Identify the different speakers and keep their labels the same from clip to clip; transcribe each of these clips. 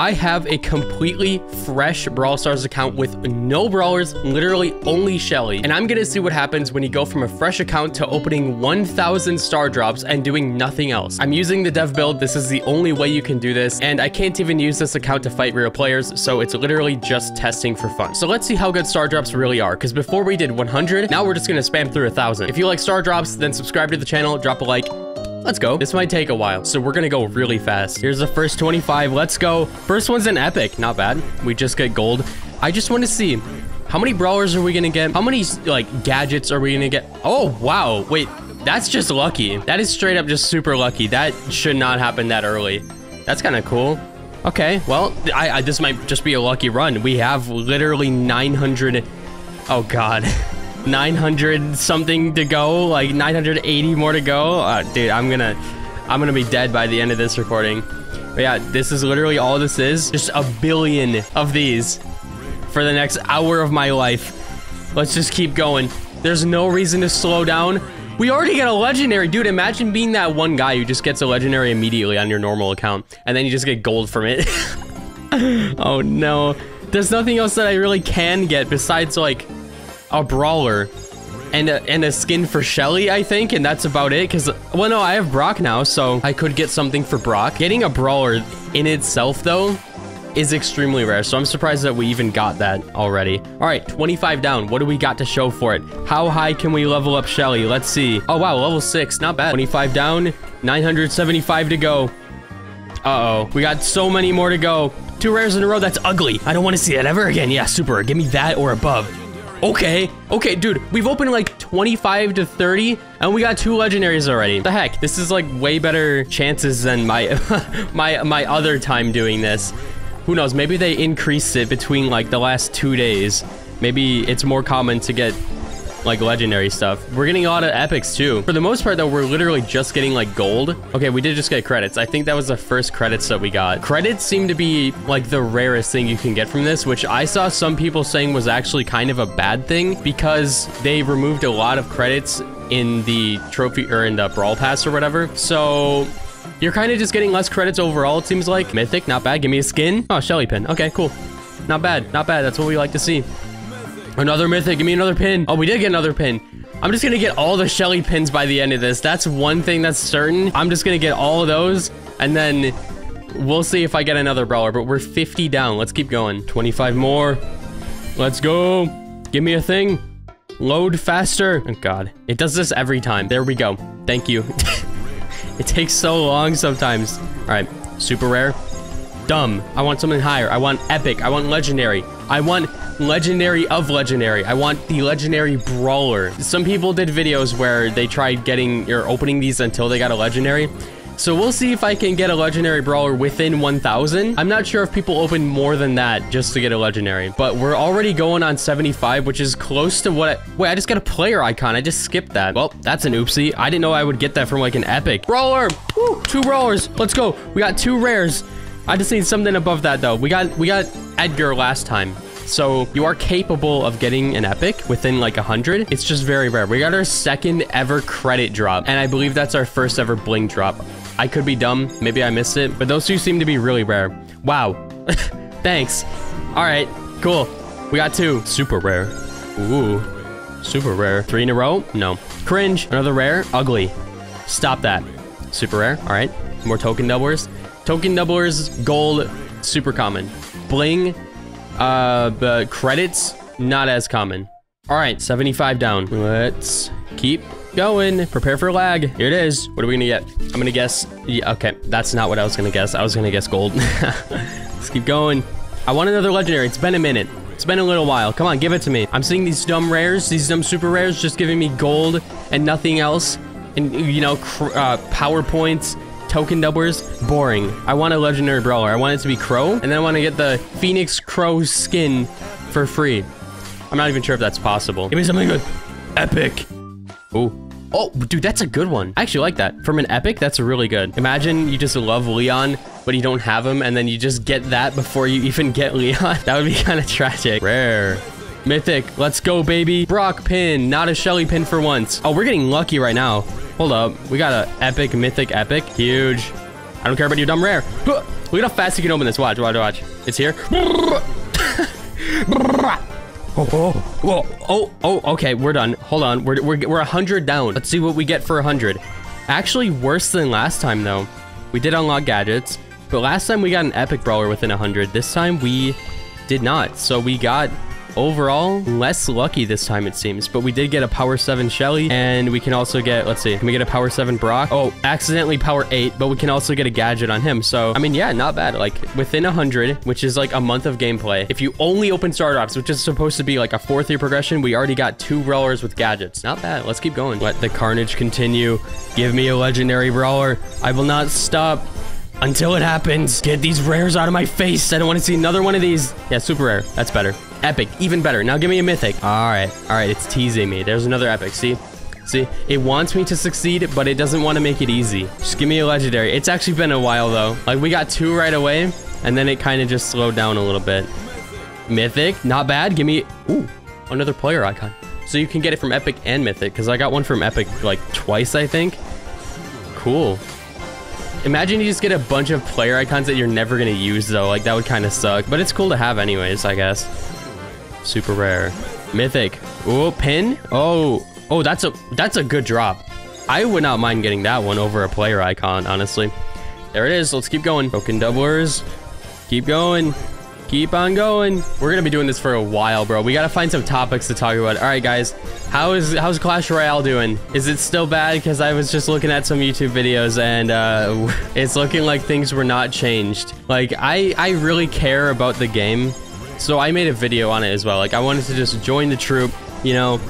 Speaker 1: I have a completely fresh Brawl Stars account with no brawlers, literally only Shelly. And I'm gonna see what happens when you go from a fresh account to opening 1,000 star drops and doing nothing else. I'm using the dev build. This is the only way you can do this. And I can't even use this account to fight real players. So it's literally just testing for fun. So let's see how good star drops really are. Because before we did 100, now we're just gonna spam through a thousand. If you like star drops, then subscribe to the channel, drop a like, Let's go. This might take a while, so we're gonna go really fast. Here's the first 25. Let's go. First one's an epic. Not bad. We just get gold. I just want to see how many brawlers are we gonna get? How many like gadgets are we gonna get? Oh, wow. Wait, that's just lucky. That is straight up just super lucky. That should not happen that early. That's kind of cool. Okay, well, I, I, this might just be a lucky run. We have literally 900. Oh, God. 900 something to go, like 980 more to go. Uh, dude, I'm gonna, I'm gonna be dead by the end of this recording. But yeah, this is literally all this is. Just a billion of these for the next hour of my life. Let's just keep going. There's no reason to slow down. We already got a legendary. Dude, imagine being that one guy who just gets a legendary immediately on your normal account. And then you just get gold from it. oh no. There's nothing else that I really can get besides like a brawler and a, and a skin for Shelly, I think, and that's about it. Because, well, no, I have Brock now, so I could get something for Brock. Getting a brawler in itself, though, is extremely rare, so I'm surprised that we even got that already. All right, 25 down. What do we got to show for it? How high can we level up Shelly? Let's see. Oh, wow, level 6. Not bad. 25 down, 975 to go. Uh-oh. We got so many more to go. Two rares in a row. That's ugly. I don't want to see that ever again. Yeah, super. Give me that or above. Okay. Okay, dude. We've opened like 25 to 30 and we got two legendaries already. The heck? This is like way better chances than my my my other time doing this. Who knows? Maybe they increased it between like the last two days. Maybe it's more common to get like legendary stuff. We're getting a lot of epics too. For the most part though, we're literally just getting like gold. Okay, we did just get credits. I think that was the first credits that we got. Credits seem to be like the rarest thing you can get from this, which I saw some people saying was actually kind of a bad thing because they removed a lot of credits in the trophy or in the brawl pass or whatever. So you're kind of just getting less credits overall, it seems like. Mythic, not bad. Give me a skin. Oh, Shelly pin. Okay, cool. Not bad. Not bad. That's what we like to see. Another mythic. Give me another pin. Oh, we did get another pin. I'm just gonna get all the Shelly pins by the end of this. That's one thing that's certain. I'm just gonna get all of those, and then we'll see if I get another brawler. But we're 50 down. Let's keep going. 25 more. Let's go. Give me a thing. Load faster. Oh, God. It does this every time. There we go. Thank you. it takes so long sometimes. All right. Super rare. Dumb. I want something higher. I want epic. I want legendary. I want legendary of legendary. I want the legendary brawler. Some people did videos where they tried getting or opening these until they got a legendary. So we'll see if I can get a legendary brawler within 1000. I'm not sure if people open more than that just to get a legendary, but we're already going on 75, which is close to what I, wait, I just got a player icon. I just skipped that. Well, that's an oopsie. I didn't know I would get that from like an epic brawler. Woo, two brawlers. Let's go. We got two rares. I just need something above that though. We got, we got Edgar last time. So you are capable of getting an epic within like a 100. It's just very rare. We got our second ever credit drop, and I believe that's our first ever bling drop. I could be dumb. Maybe I missed it, but those two seem to be really rare. Wow. Thanks. All right, cool. We got two. Super rare. Ooh. Super rare. Three in a row? No. Cringe. Another rare. Ugly. Stop that. Super rare. All right. More token doublers. Token doublers, gold, super common. Bling, uh, the credits, not as common. All right, 75 down. Let's keep going. Prepare for lag. Here it is. What are we gonna get? I'm gonna guess. Yeah, okay, that's not what I was gonna guess. I was gonna guess gold. Let's keep going. I want another legendary. It's been a minute. It's been a little while. Come on, give it to me. I'm seeing these dumb rares, these dumb super rares, just giving me gold and nothing else. And, you know, uh, PowerPoints token doublers, boring. I want a legendary brawler. I want it to be Crow, and then I want to get the Phoenix Crow skin for free. I'm not even sure if that's possible. Give me something good. Epic. Oh. Oh, dude, that's a good one. I actually like that. From an epic, that's really good. Imagine you just love Leon, but you don't have him, and then you just get that before you even get Leon. that would be kind of tragic. Rare. Mythic, let's go, baby. Brock pin, not a Shelly pin for once. Oh, we're getting lucky right now. Hold up. We got an epic, mythic, epic. Huge. I don't care about your dumb rare. Look at how fast you can open this. Watch, watch, watch. It's here. Oh, oh, oh, oh, oh, okay, we're done. Hold on, we're, we're, we're 100 down. Let's see what we get for 100. Actually, worse than last time, though. We did unlock gadgets, but last time we got an epic brawler within 100. This time we did not. So we got overall less lucky this time it seems. But we did get a power 7 shelly and we can also get let's see can we get a power 7 brock? Oh accidentally power 8 but we can also get a gadget on him. So i mean yeah not bad. Like within 100 which is like a month of gameplay if you only open star drops which is supposed to be like a fourth year progression we already got two brawlers with gadgets. Not bad. Let's keep going. Let the carnage continue. Give me a legendary brawler. I will not stop until it happens. Get these rares out of my face. I don't want to see another one of these. Yeah, super rare. That's better. Epic, even better. Now give me a mythic. All right, all right, it's teasing me. There's another epic, see? See, it wants me to succeed, but it doesn't want to make it easy. Just give me a legendary. It's actually been a while though. Like we got two right away, and then it kind of just slowed down a little bit. Mythic, not bad. Give me, ooh, another player icon. So you can get it from Epic and Mythic, because I got one from Epic like twice, I think. Cool. Imagine you just get a bunch of player icons that you're never to use, though. Like, that would kind of suck. But it's cool to have anyways, I guess. Super rare. Mythic. Oh, pin? Oh, oh, that's a that's a good drop. I would not mind getting that one over a player icon, honestly. There it is. Let's keep going. Token doublers. Keep going. Keep on going. We're gonna be doing this for a while, bro. We gotta find some topics to talk about. All right, guys. How is how's Clash Royale doing? Is it still bad? Because I was just looking at some YouTube videos and uh, it's looking like things were not changed. Like I I really care about the game, so I made a video on it as well. Like I wanted to just join the troop, you know,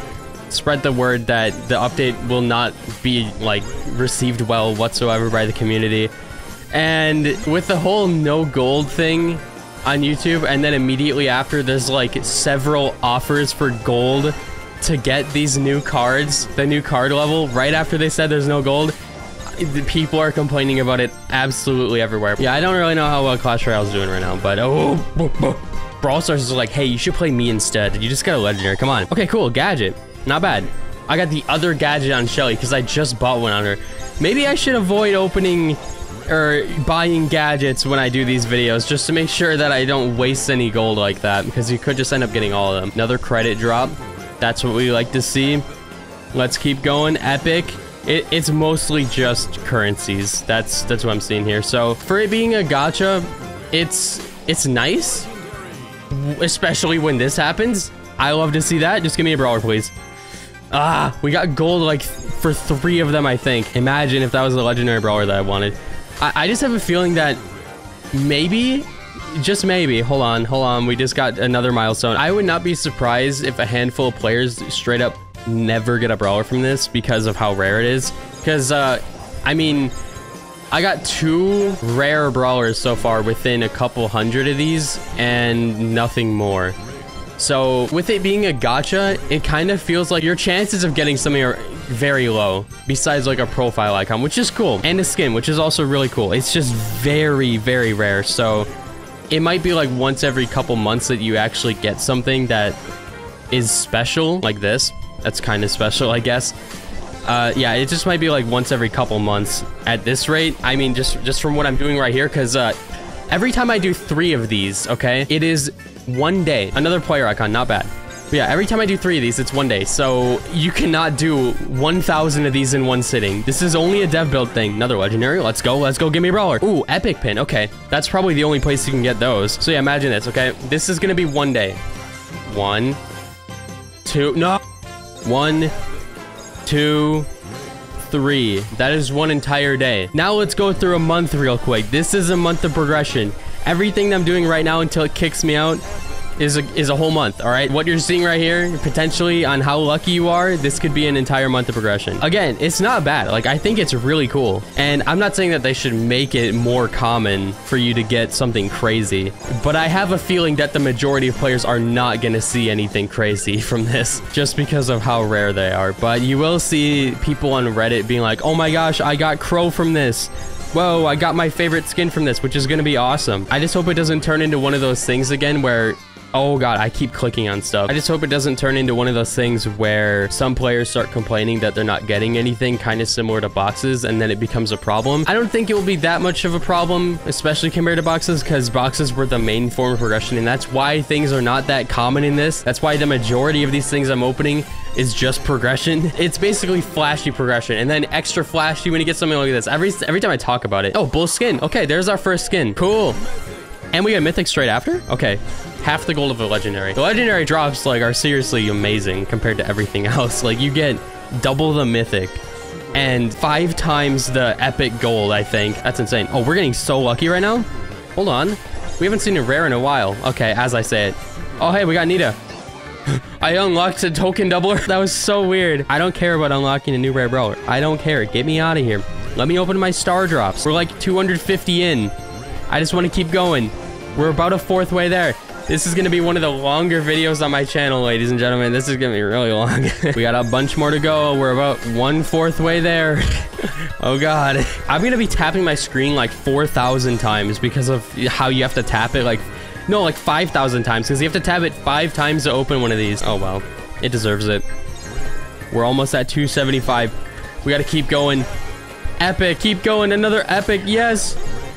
Speaker 1: spread the word that the update will not be like received well whatsoever by the community. And with the whole no gold thing, on YouTube, and then immediately after, there's like several offers for gold to get these new cards, the new card level, right after they said there's no gold. The people are complaining about it absolutely everywhere. Yeah, I don't really know how well Clash Royale is doing right now, but oh, Brawl Stars is like, hey, you should play me instead. You just got a legendary. Come on. Okay, cool. Gadget. Not bad. I got the other gadget on Shelly because I just bought one on her. Maybe I should avoid opening or buying gadgets when I do these videos just to make sure that I don't waste any gold like that because you could just end up getting all of them. Another credit drop. That's what we like to see. Let's keep going. Epic. It, it's mostly just currencies. That's that's what I'm seeing here. So for it being a gacha, it's it's nice, especially when this happens. I love to see that. Just give me a brawler, please. Ah, we got gold like for three of them, I think. Imagine if that was a legendary brawler that I wanted. I, I just have a feeling that maybe just maybe hold on hold on we just got another milestone. I would not be surprised if a handful of players straight up never get a brawler from this because of how rare it is. Because uh i mean i got two rare brawlers so far within a couple hundred of these and nothing more. So with it being a gacha, it kind of feels like your chances of getting something very low besides like a profile icon, which is cool and a skin, which is also really cool. It's just very, very rare. So it might be like once every couple months that you actually get something that is special like this. That's kind of special, I guess. Uh, yeah, it just might be like once every couple months at this rate. I mean, just just from what I'm doing right here, because uh, every time I do three of these, okay, it is one day. Another player icon, not bad. But yeah, every time I do three of these, it's one day. So you cannot do 1,000 of these in one sitting. This is only a dev build thing. Another legendary. Let's go. Let's go. Give me a brawler. Ooh, epic pin. Okay. That's probably the only place you can get those. So yeah, imagine this, okay? This is going to be one day. One, two, no. One, two, three. That is one entire day. Now let's go through a month real quick. This is a month of progression. Everything I'm doing right now until it kicks me out is a, is a whole month, all right? What you're seeing right here, potentially on how lucky you are, this could be an entire month of progression. Again, it's not bad. Like, I think it's really cool. And I'm not saying that they should make it more common for you to get something crazy, but I have a feeling that the majority of players are not going to see anything crazy from this just because of how rare they are. But you will see people on Reddit being like, oh my gosh, I got Crow from this whoa, I got my favorite skin from this, which is going to be awesome. I just hope it doesn't turn into one of those things again where Oh god, I keep clicking on stuff. I just hope it doesn't turn into one of those things where some players start complaining that they're not getting anything kind of similar to boxes and then it becomes a problem. I don't think it will be that much of a problem, especially compared to boxes because boxes were the main form of progression and that's why things are not that common in this. That's why the majority of these things I'm opening is just progression. It's basically flashy progression and then extra flashy when you get something like this. Every every time I talk about it. Oh, bull skin. Okay, there's our first skin. Cool. And we get mythic straight after? Okay. Half the gold of a legendary. The legendary drops, like, are seriously amazing compared to everything else. Like, you get double the mythic and five times the epic gold, I think. That's insane. Oh, we're getting so lucky right now? Hold on. We haven't seen a rare in a while. Okay, as I say it. Oh, hey, we got Nita. I unlocked a token doubler. That was so weird. I don't care about unlocking a new rare brawler. I don't care. Get me out of here. Let me open my star drops. We're like 250 in. I just want to keep going. We're about a fourth way there. This is going to be one of the longer videos on my channel, ladies and gentlemen. This is going to be really long. we got a bunch more to go. We're about one fourth way there. oh, God. I'm going to be tapping my screen like 4,000 times because of how you have to tap it. Like, no, like 5,000 times because you have to tap it five times to open one of these. Oh, well. It deserves it. We're almost at 275. We got to keep going. Epic. Keep going. Another epic. Yes.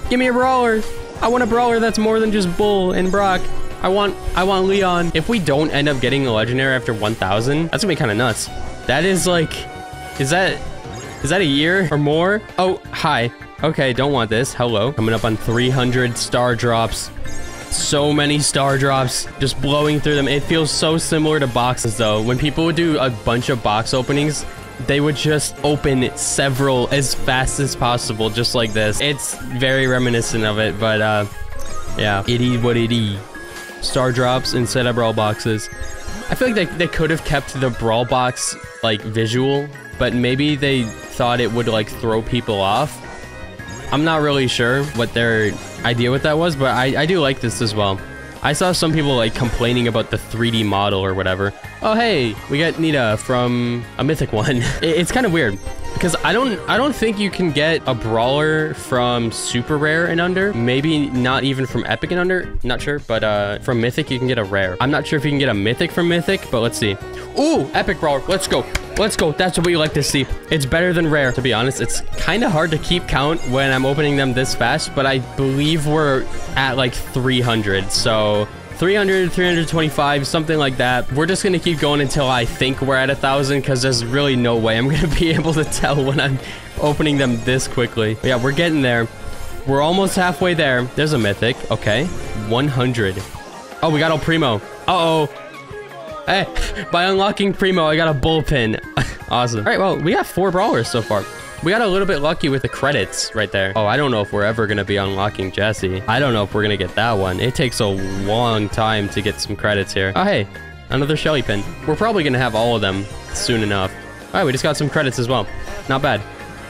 Speaker 1: Give me a brawler. I want a brawler that's more than just Bull and Brock. I want I want Leon. If we don't end up getting a legendary after 1000, that's gonna be kind of nuts. That is like, is that, is that a year or more? Oh, hi. Okay, don't want this. Hello. Coming up on 300 star drops. So many star drops, just blowing through them. It feels so similar to boxes though. When people would do a bunch of box openings, they would just open several as fast as possible, just like this. It's very reminiscent of it, but uh, yeah, it what it is. Star drops instead of brawl boxes. I feel like they, they could have kept the brawl box like visual, but maybe they thought it would like throw people off. I'm not really sure what their idea with that was, but I, I do like this as well. I saw some people like complaining about the 3D model or whatever. Oh, hey, we got Nita from a mythic one. it's kind of weird because I don't I don't think you can get a brawler from super rare and under. Maybe not even from epic and under. Not sure, but uh, from mythic you can get a rare. I'm not sure if you can get a mythic from mythic, but let's see. Ooh, epic brawler. Let's go. Let's go. That's what we like to see. It's better than rare. To be honest, it's kind of hard to keep count when I'm opening them this fast, but I believe we're at like 300. So 300, 325, something like that. We're just to keep going until I think we're at a thousand because there's really no way I'm to be able to tell when I'm opening them this quickly. But yeah, we're getting there. We're almost halfway there. There's a mythic. Okay. 100. Oh, we got El Primo. Uh-oh. Hey, by unlocking Primo, I got a Bull pin. awesome. All right, well, we got four brawlers so far. We got a little bit lucky with the credits right there. Oh, I don't know if we're ever going to be unlocking Jessie. I don't know if we're going to get that one. It takes a long time to get some credits here. Oh, hey, another Shelly pin. We're probably going to have all of them soon enough. All right, we just got some credits as well. Not bad.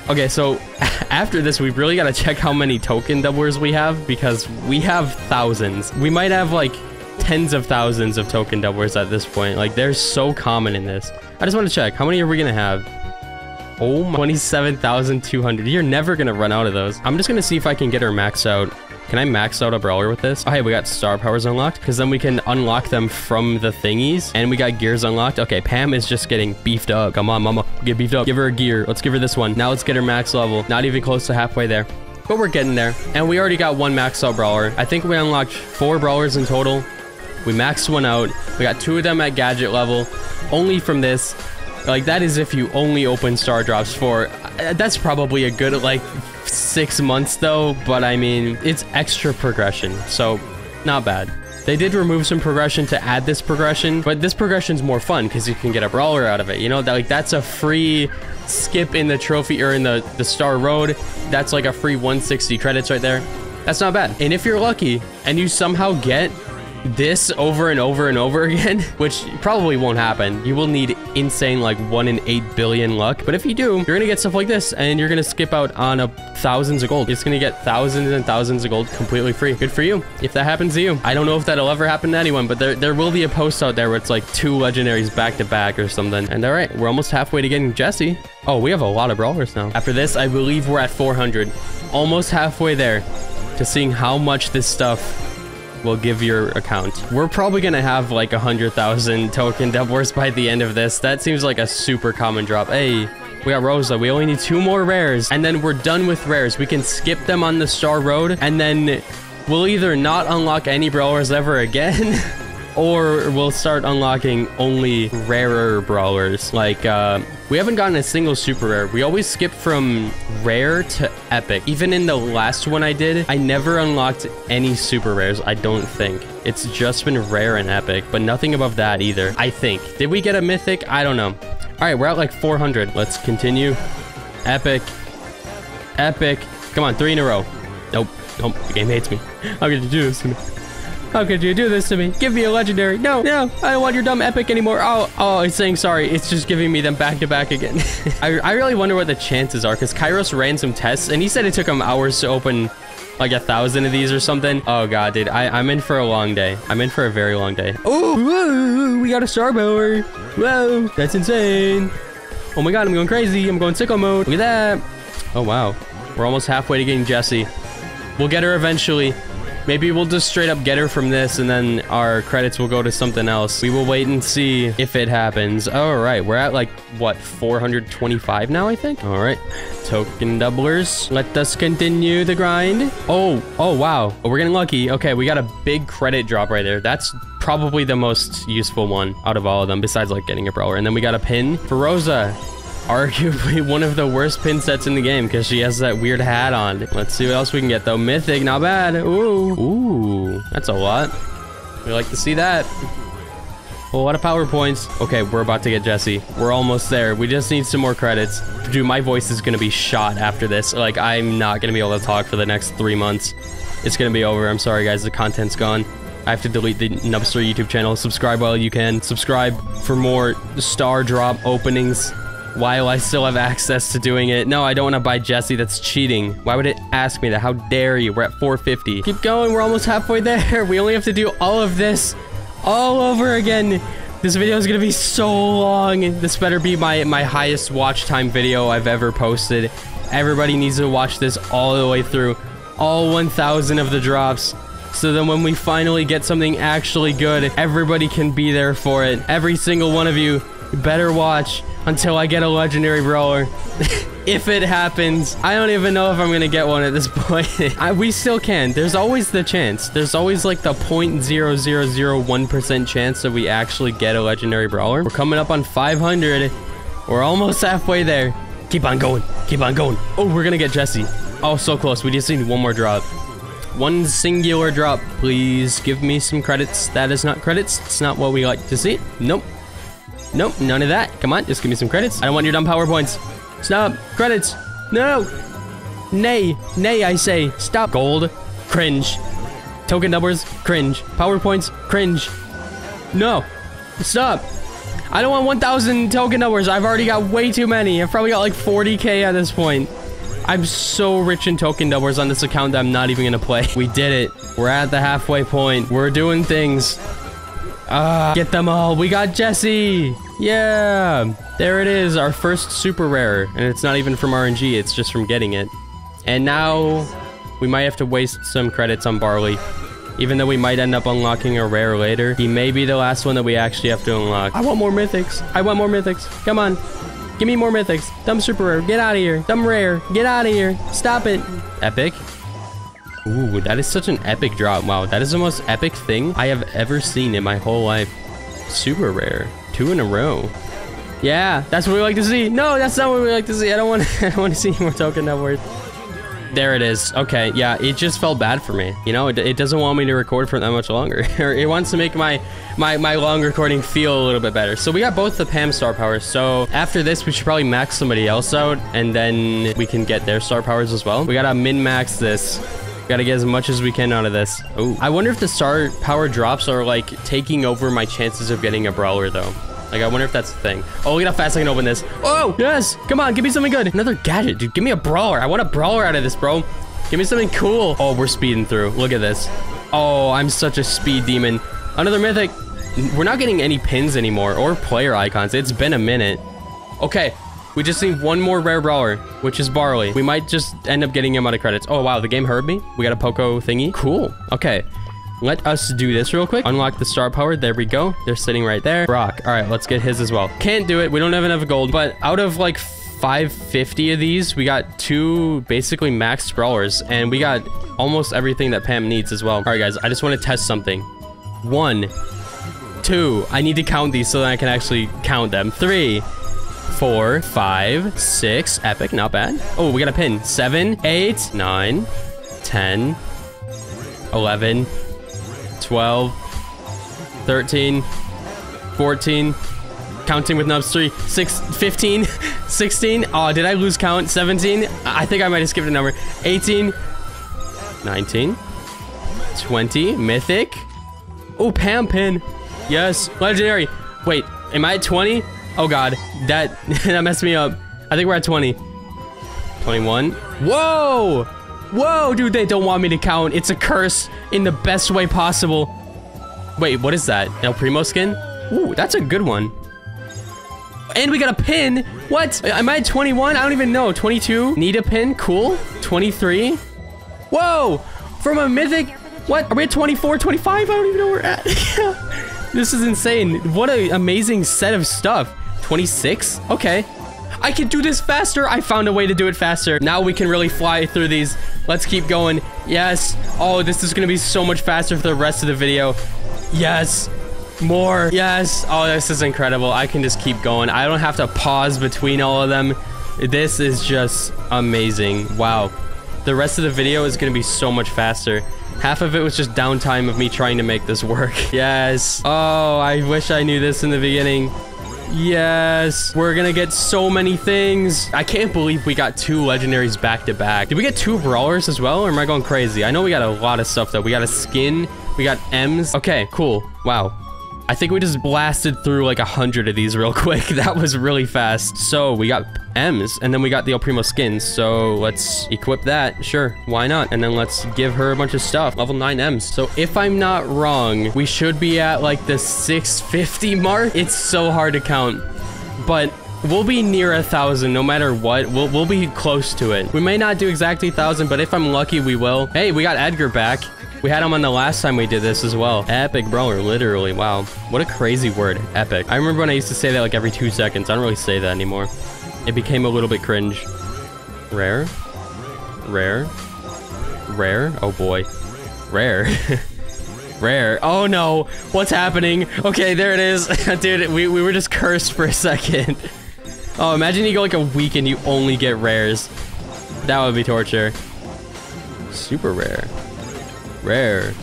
Speaker 1: Okay, so after this, we've really got to check how many token doublers we have because we have thousands. We might have like tens of thousands of token doublers at this point. Like, they're so common in this. I just want to check. How many are we going to have? Oh my, 27,200. You're never to run out of those. I'm just to see if I can get her maxed out. Can I max out a brawler with this? Oh, hey, we got star powers unlocked because then we can unlock them from the thingies and we got gears unlocked. Okay, Pam is just getting beefed up. Come on, mama, get beefed up. Give her a gear. Let's give her this one. Now let's get her max level. Not even close to halfway there but we're getting there. And we already got one max out brawler. I think we unlocked four brawlers in total. We maxed one out. We got two of them at gadget level. Only from this. Like, that is if you only open star drops for... Uh, that's probably a good, like, six months, though. But, I mean, it's extra progression. So, not bad. They did remove some progression to add this progression, but this progression's more fun because you can get a brawler out of it. You know, that like that's a free skip in the trophy or in the, the star road. That's like a free 160 credits right there. That's not bad. And if you're lucky and you somehow get this over and over and over again, which probably won't happen. You will need insane like 1 in 8 billion luck. But if you do, you're going to get stuff like this and you're going to skip out on a thousands of gold. It's going to get thousands and thousands of gold completely free. Good for you if that happens to you. I don't know if that'll ever happen to anyone, but there, there will be a post out there where it's like two legendaries back to back or something. And all right, we're almost halfway to getting Jessie. Oh, we have a lot of brawlers now. After this, I believe we're at 400. Almost halfway there to seeing how much this stuff will give your account. We're probably gonna have like a hundred thousand token doublers by the end of this. That seems like a super common drop. Hey, we got Rosa. We only need two more rares, and then we're done with rares. We can skip them on the Star Road, and then we'll either not unlock any brawlers ever again. or we'll start unlocking only rarer brawlers. Like, uh, we haven't gotten a single super rare. We always skip from rare to epic. Even in the last one I did, I never unlocked any super rares, I don't think. It's just been rare and epic, but nothing above that either, I think. Did we get a mythic? I don't know. All right, we're at like 400. Let's continue. Epic. Epic. Come on, three in a row. Nope. Nope. The game hates me. Could you do this? How could you do this to me? Give me a legendary. No, no, I don't want your dumb epic anymore. Oh, oh, it's saying sorry. It's just giving me them back to back again. I, I really wonder what the chances are because Kairos ran some tests and he said it took him hours to open like a thousand of these or something. Oh god, dude, I, I'm in for a long day. I'm in for a very long day. Oh, we got a star power. Whoa, that's insane. Oh my god, I'm going crazy. I'm going sicko mode. Look at that. Oh wow, we're almost halfway to getting Jessie. We'll get her eventually. Maybe we'll just straight up get her from this and then our credits will go to something else. We will wait and see if it happens. All right, we're at like, what, 425 now, I think? All right, token doublers. Let us continue the grind. Oh, oh, wow. Oh, we're getting lucky. Okay, we got a big credit drop right there. That's probably the most useful one out of all of them, besides like getting a brawler. And then we got a pin for Rosa arguably one of the worst pin sets in the game because she has that weird hat on. Let's see what else we can get though. Mythic, not bad. Ooh, ooh, that's a lot. We like to see that. A lot of power points. Okay, we're about to get Jessie. We're almost there. We just need some more credits. Dude, my voice is to be shot after this. Like, I'm not to be able to talk for the next three months. It's to be over. I'm sorry, guys. The content's gone. I have to delete the Nubster YouTube channel. Subscribe while you can. Subscribe for more star drop openings while I still have access to doing it. No, I don't want to buy Jessie. That's cheating. Why would it ask me that? How dare you? We're at 450. Keep going. We're almost halfway there. We only have to do all of this all over again. This video is going to be so long. This better be my, my highest watch time video I've ever posted. Everybody needs to watch this all the way through. All 1,000 of the drops. So then when we finally get something actually good, everybody can be there for it. Every single one of you better watch until I get a legendary brawler. if it happens, I don't even know if I'm gonna get one at this point. I, we still can. There's always the chance. There's always like the 0.0001% chance that we actually get a legendary brawler. We're coming up on 500. We're almost halfway there. Keep on going. Keep on going. Oh, we're gonna get Jessie. Oh, so close. We just need one more drop. One singular drop. Please give me some credits. That is not credits. It's not what we like to see. Nope. Nope, none of that. Come on, just give me some credits. I don't want your dumb power points. Stop. Credits. No. Nay. Nay, I say. Stop. Gold. Cringe. Token doublers. Cringe. Power points. Cringe. No. Stop. I don't want 1,000 token doublers. I've already got way too many. I've probably got like 40k at this point. I'm so rich in token doublers on this account that I'm not even to play. We did it. We're at the halfway point. We're doing things. Ah, uh, get them all. We got Jessie. Yeah. There it is. Our first super rare. And it's not even from RNG. It's just from getting it. And now we might have to waste some credits on Barley. Even though we might end up unlocking a rare later, he may be the last one that we actually have to unlock. I want more mythics. I want more mythics. Come on. Give me more mythics. Dumb super rare. Get out of here. Dumb rare. Get out of here. Stop it. Epic. Ooh, that is such an epic drop. Wow, that is the most epic thing I have ever seen in my whole life. Super rare. Two in a row. Yeah, that's what we like to see. No, that's not what we like to see. I don't want I don't want to see any more token net worth. There it is. Okay, yeah, it just felt bad for me. You know, it, it doesn't want me to record for that much longer. it wants to make my, my, my long recording feel a little bit better. So we got both the Pam star powers. So after this, we should probably max somebody else out, and then we can get their star powers as well. We gotta min-max this. Gotta get as much as we can out of this. Oh, I wonder if the star power drops are like taking over my chances of getting a brawler though. Like, I wonder if that's the thing. Oh, look at how fast I can open this. Oh, yes. Come on, give me something good. Another gadget, dude. Give me a brawler. I want a brawler out of this, bro. Give me something cool. Oh, we're speeding through. Look at this. Oh, I'm such a speed demon. Another mythic. We're not getting any pins anymore or player icons. It's been a minute. Okay, we just need one more rare brawler, which is Barley. We might just end up getting him out of credits. Oh, wow, the game heard me. We got a Poco thingy. Cool. Okay. let us do this real quick. Unlock the star power. There we go. They're sitting right there. Brock. All right, let's get his as well. Can't do it. We don't have enough gold, but out of like 550 of these, we got two basically max brawlers, and we got almost everything that Pam needs as well. All right, guys, I just want to test something. One, two. I need to count these so that I can actually count them. Three, four, five, six. Epic, not bad. Oh, we got a pin. Seven, eight, nine, ten, eleven, twelve, thirteen, fourteen. Counting with Nubbz. Three, six, 15, 16. Oh, did I lose count? 17. I think I might have skipped a number. 18, 19, 20. Mythic. Oh, Pam pin. Yes. Legendary. Wait, am I at 20? Oh, God. That, that messed me up. I think we're at 20. 21. Whoa! Whoa, dude, they don't want me to count. It's a curse in the best way possible. Wait, what is that? El Primo skin? Ooh, that's a good one. And we got a pin. What? Am I at 21? I don't even know. 22? Need a pin? Cool. 23? Whoa! From a mythic... What? Are we at 24, 25? I don't even know where we're at. this is insane. What an amazing set of stuff. 26? Okay. I can do this faster. I found a way to do it faster. Now we can really fly through these. Let's keep going. Yes. Oh, this is going to be so much faster for the rest of the video. Yes. More. Yes. Oh, this is incredible. I can just keep going. I don't have to pause between all of them. This is just amazing. Wow. The rest of the video is going to be so much faster. Half of it was just downtime of me trying to make this work. Yes. Oh, I wish I knew this in the beginning. Yes, we're gonna get so many things. I can't believe we got two legendaries back to back. Did we get two brawlers as well, or am I going crazy? I know we got a lot of stuff though. We got a skin, we got Emz. Okay, cool. Wow. I think we just blasted through like a hundred of these real quick. That was really fast. So we got Emz and then we got the El Primo skins. So let's equip that. Sure, why not? And then let's give her a bunch of stuff. Level 9 Emz. So if I'm not wrong, we should be at like the 650 mark. It's so hard to count. But We'll be near a thousand no matter what. We'll, we'll be close to it. We may not do exactly thousand, but if I'm lucky, we will. Hey, we got Edgar back. We had him on the last time we did this as well. Epic brawler, literally. Wow. What a crazy word. Epic. I remember when I used to say that like every two seconds. I don't really say that anymore. It became a little bit cringe. Rare. Rare. Rare. Oh boy. Rare. Rare. Oh no. What's happening? Okay, there it is. Dude, we, we were just cursed for a second. Oh, imagine you go like a week and you only get rares. That would be torture. Super rare. Rare.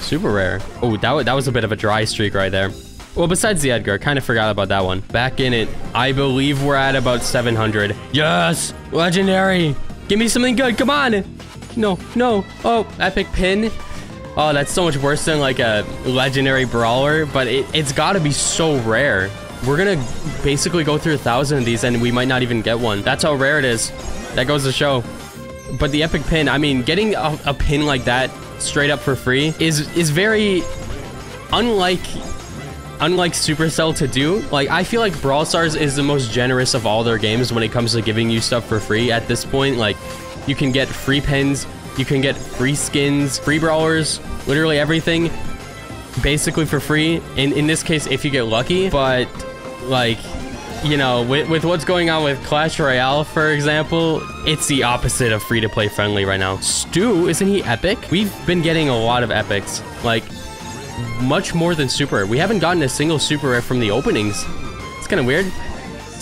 Speaker 1: Super rare. Oh, that, that was a bit of a dry streak right there. Well, besides the Edgar, kind of forgot about that one. Back in it, I believe we're at about 700. Yes! Legendary! Give me something good, come on! No, no. Oh, epic pin. Oh, that's so much worse than like a legendary brawler, but it, it's gotta be so rare. We're gonna basically go through a thousand of these and we might not even get one. That's how rare it is. That goes to show but the epic pin, I mean, getting a, a pin like that straight up for free is is very unlike unlike Supercell to do. Like, I feel like Brawl Stars is the most generous of all their games when it comes to giving you stuff for free at this point. Like, you can get free pins, you can get free skins, free brawlers, literally everything, basically for free. In, in this case, if you get lucky, but, like, you know, with, with what's going on with Clash Royale, for example, it's the opposite of free-to-play friendly right now. Stu, isn't he epic? We've been getting a lot of epics, like, much more than super. We haven't gotten a single super rare from the openings. It's kind of weird.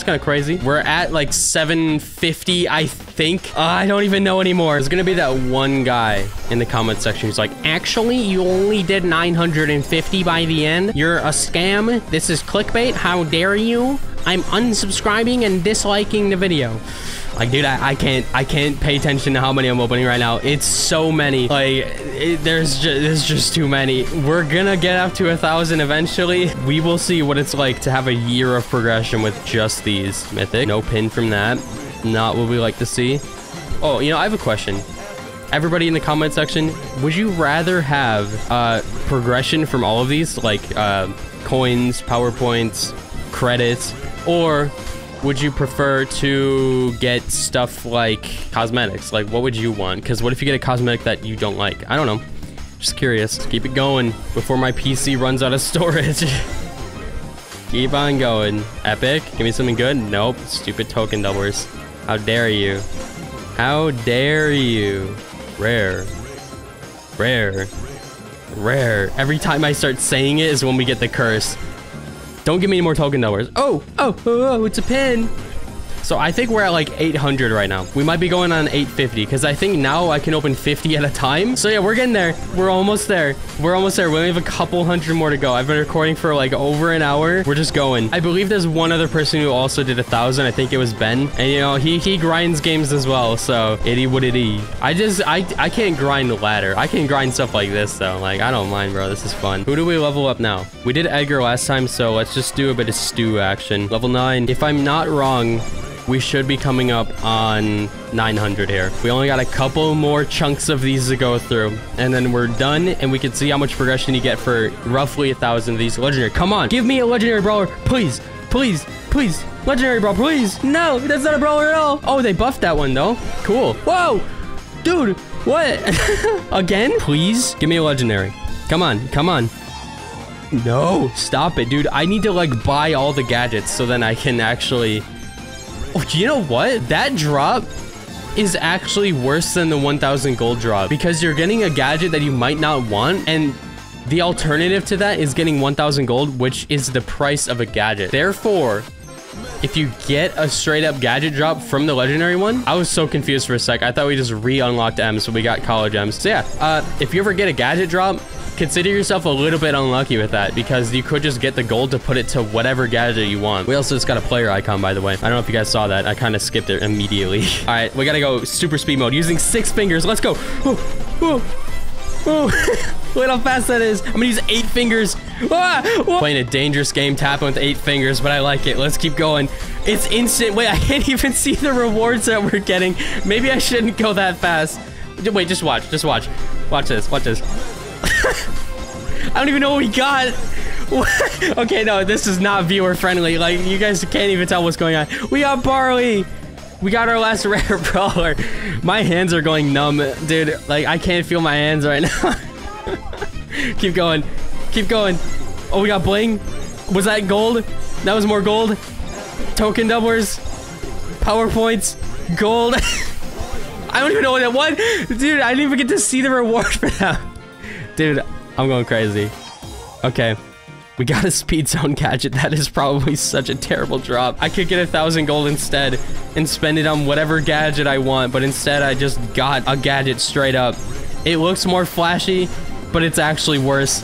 Speaker 1: It's kind of crazy. We're at like 750, I think. Uh, I don't even know anymore. There's gonna be that one guy in the comment section who's like, actually, you only did 950 by the end. You're a scam. This is clickbait. How dare you? I'm unsubscribing and disliking the video. Like, dude, I, I can't, I can't pay attention to how many I'm opening right now. It's so many. Like, it, there's just, there's just too many. We're gonna get up to a thousand eventually. We will see what it's like to have a year of progression with just these. Mythic, no pin from that. Not what we like to see. Oh, you know, I have a question. Everybody in the comment section, would you rather have uh, progression from all of these, like uh, coins, powerpoints, credits, or would you prefer to get stuff like cosmetics? Like, what would you want? Because what if you get a cosmetic that you don't like? I don't know. Just curious. Keep it going before my PC runs out of storage. Keep on going. Epic. Give me something good. Nope. Stupid token doublers. How dare you? How dare you? Rare. Rare. Rare. Every time I start saying it is when we get the curse. Don't give me any more token doublers. Oh, oh, oh, oh, it's a pin. So I think we're at like 800 right now. We might be going on 850 because I think now I can open 50 at a time. So yeah, we're getting there. We're almost there. We're almost there. We only have a couple hundred more to go. I've been recording for like over an hour. We're just going. I believe there's one other person who also did a thousand. I think it was Ben. And you know, he he grinds games as well. So itty what itty. I just I I can't grind the ladder. I can grind stuff like this though. Like I don't mind, bro. This is fun. Who do we level up now? We did Edgar last time, so let's just do a bit of Stu action. Level nine. If I'm not wrong, we should be coming up on 900 here. We only got a couple more chunks of these to go through, and then we're done, and we can see how much progression you get for roughly a thousand of these legendary. Come on, give me a legendary brawler, please, please, please. Legendary brawler, please. No, that's not a brawler at all. Oh, they buffed that one though. Cool. Whoa, dude, what? Again? Please give me a legendary. Come on, come on. No, stop it, dude. I need to like buy all the gadgets so then I can actually Oh, you know what? That drop is actually worse than the 1000 gold drop because you're getting a gadget that you might not want and the alternative to that is getting 1000 gold which is the price of a gadget. Therefore if you get a straight up gadget drop from the legendary one i was so confused for a sec. I thought we just re-unlocked m so we got college Emz. So yeah uh if you ever get a gadget drop consider yourself a little bit unlucky with that because you could just get the gold to put it to whatever gadget you want. We also just got a player icon, by the way. I don't know if you guys saw that. I kind of skipped it immediately. All right, we got to go super speed mode using six fingers. Let's go. Oh, oh. Look how fast that is. I'm gonna use eight fingers. Ah, Playing a dangerous game, tapping with eight fingers, but I like it. Let's keep going. It's instant. Wait, I can't even see the rewards that we're getting. Maybe I shouldn't go that fast. Wait, just watch. Just watch. Watch this. Watch this. I don't even know what we got. okay, no, this is not viewer friendly. Like, you guys can't even tell what's going on. We got Barley. We got our last rare brawler. My hands are going numb, dude. Like, I can't feel my hands right now. Keep going. Keep going. Oh, we got bling. Was that gold? That was more gold. Token doublers. PowerPoints. Gold. I don't even know what that was. Dude, I didn't even get to see the reward for that. Dude, I'm going crazy. Okay. We got a speed zone gadget. That is probably such a terrible drop. I could get a thousand gold instead and spend it on whatever gadget I want, but instead I just got a gadget straight up. It looks more flashy, but it's actually worse.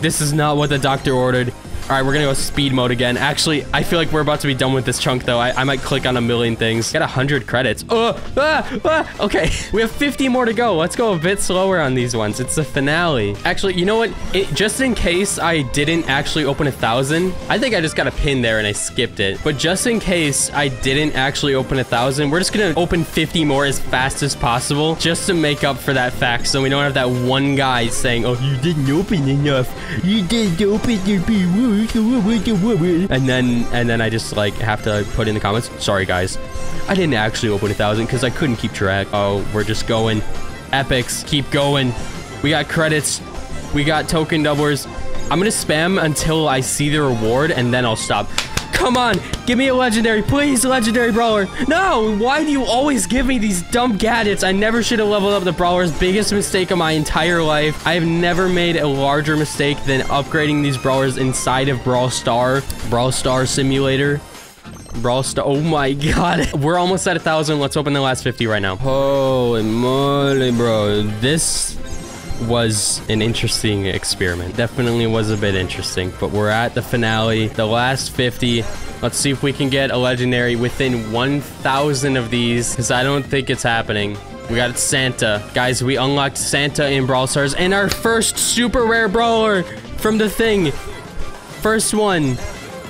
Speaker 1: This is not what the doctor ordered. All right, we're gonna go speed mode again. Actually, I feel like we're about to be done with this chunk though. I, I might click on a million things. Get 100 credits. Oh, ah, ah. Okay, we have 50 more to go. Let's go a bit slower on these ones. It's the finale. Actually, you know what? It, just in case I didn't actually open a thousand, I think I just got a pin there and I skipped it. But just in case I didn't actually open a thousand, we're just gonna open 50 more as fast as possible just to make up for that fact. So we don't have that one guy saying, oh, you didn't open enough. You didn't open the and then and then I just like have to put in the comments. Sorry guys, I didn't actually open a thousand because I couldn't keep track. Oh, we're just going. Epics, keep going. We got credits. We got token doublers. I'm gonna spam until I see the reward and then I'll stop. Come on, give me a legendary, please, legendary brawler. No, why do you always give me these dumb gadgets? I never should have leveled up the brawlers. Biggest mistake of my entire life. I have never made a larger mistake than upgrading these brawlers inside of Brawl Star, Brawl Star Simulator. Brawl Star. Oh my god. We're almost at a thousand. Let's open the last 50 right now. Holy moly, bro. This was an interesting experiment. Definitely was a bit interesting, but we're at the finale, the last 50. Let's see if we can get a legendary within 1,000 of these, because I don't think it's happening. We got Santa. Guys, we unlocked Santa in Brawl Stars, and our first super rare brawler from the thing. First one,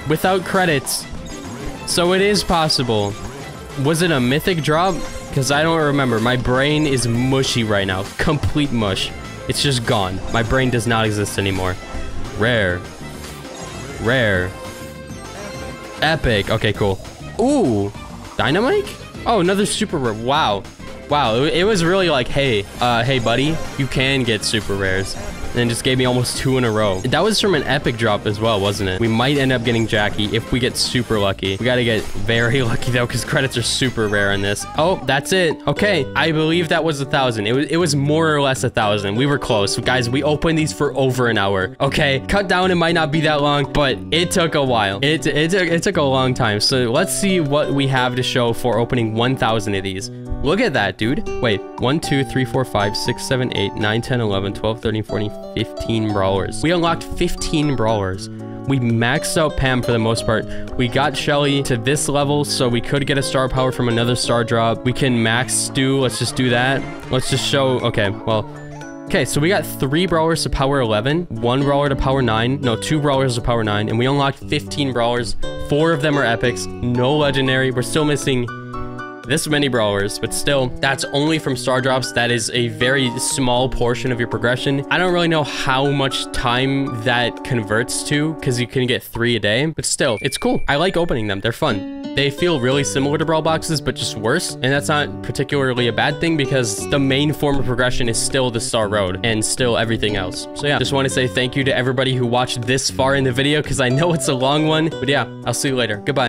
Speaker 1: without credits. So it is possible. Was it a mythic drop? Because I don't remember. My brain is mushy right now. Complete mush. It's just gone. My brain does not exist anymore. Rare. Rare. Epic. Okay, cool. Ooh. Dynamike? Oh, another super rare. Wow. Wow, it, was really like, hey, uh, hey, buddy, you can get super rares and just gave me almost two in a row. That was from an epic drop as well, wasn't it? We might end up getting Jacky if we get super lucky. We got to get very lucky though, because credits are super rare in this. Oh, that's it. Okay, I believe that was a thousand. It was, it was more or less a thousand. We were close. Guys, we opened these for over an hour. Okay, cut down, it might not be that long, but it took a while. It, it, took, it took a long time. So let's see what we have to show for opening 1,000 of these. Look at that, dude. Wait, 1, 2, 3, 4, 5, 6, 7, 8, 9, 10, 11, 12, 13, 14, 15 brawlers. We unlocked 15 brawlers. We maxed out Pam for the most part. We got Shelly to this level, so we could get a star power from another Starr drop. We can max Stu. Let's just do that. Let's just show... Okay, well... Okay, so we got three brawlers to power 11, one brawler to power 9, no, two brawlers to power 9, and we unlocked 15 brawlers. Four of them are epics, no legendary. We're still missing this many brawlers, but still, that's only from Starr drops. That is a very small portion of your progression. I don't really know how much time that converts to because you can get three a day, but still, it's cool. I like opening them. They're fun. They feel really similar to Brawl Boxes, but just worse. And that's not particularly a bad thing because the main form of progression is still the Starr Road and still everything else. So yeah, just want to say thank you to everybody who watched this far in the video because I know it's a long one. But yeah, I'll see you later. Goodbye.